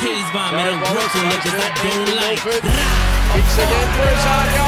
K's bomb, it don't grow I don't like. Again Rosario.